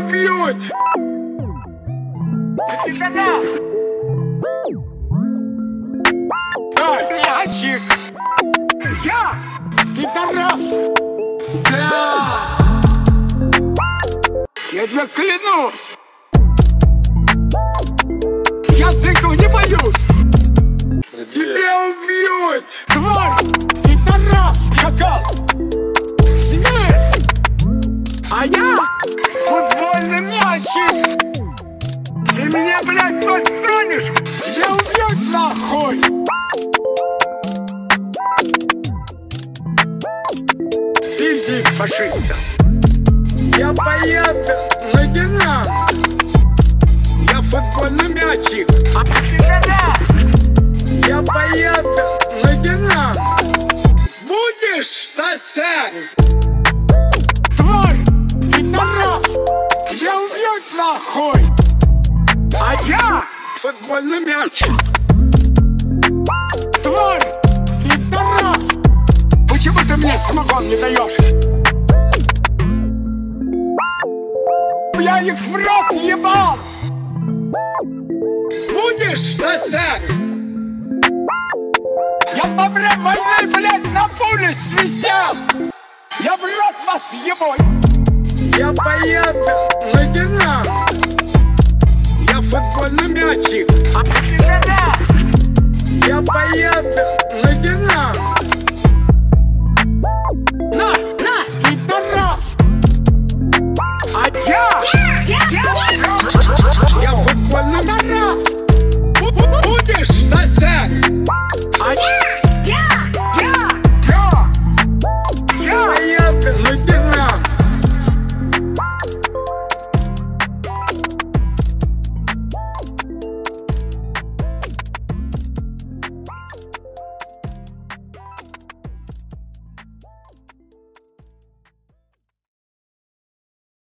убьют! Пидорас! Ай, мячик! Я! Пидорас! Да! Я тебе клянусь! Языков не боюсь! Тебя убьют! Тварь! Тут тронешь! Я убьют нахуй! Пиздик фашистов! Я поеду на Динамо! Я футбольный мячик! А! Я поеду на Динамо! Будешь? Тварь! Пидорас! Я убьют нахуй! А я футбольный мячик! Тварь! Пидорас! Почему ты мне самогон не даешь? Я их в рот ебал! Будешь сосать? Я во время войны, блядь, на пуле свистел! Я в рот вас ебой! Я поеду на Динамо! на поездах на На, на, пидорас. А я.